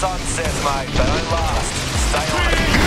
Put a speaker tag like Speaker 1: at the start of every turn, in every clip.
Speaker 1: sun says, mate, but I lost. Stay on.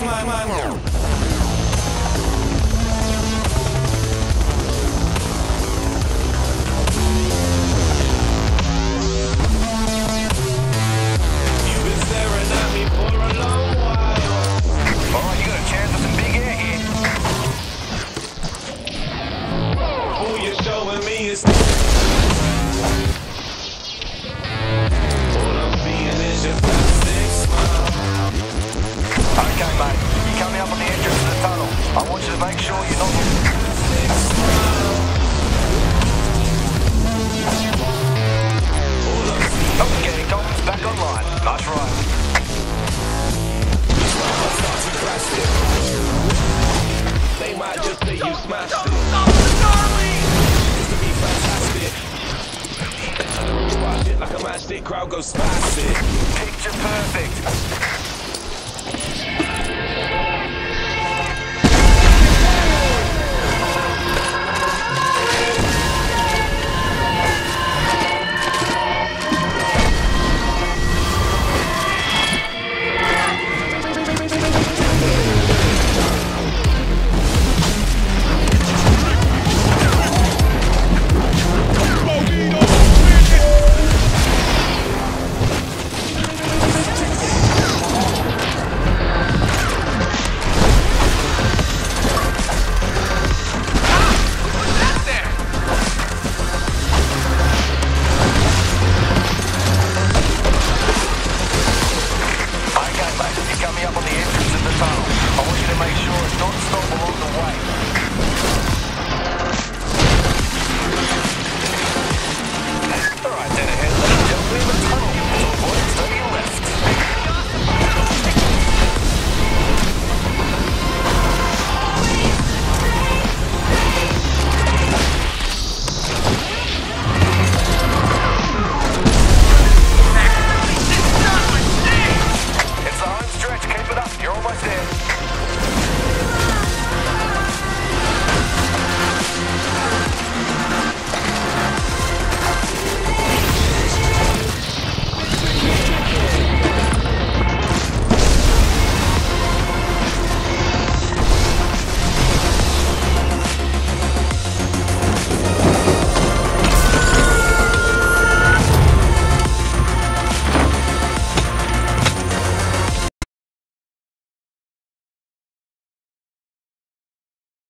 Speaker 2: Smile, smile, smile.